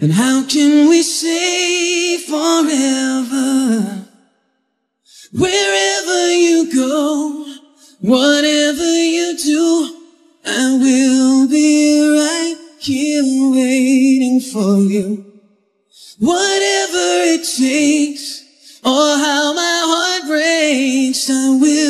then how can we say forever? Wherever you go, whatever you do, I will be right here waiting for you. Whatever it takes, or how my heart breaks, I will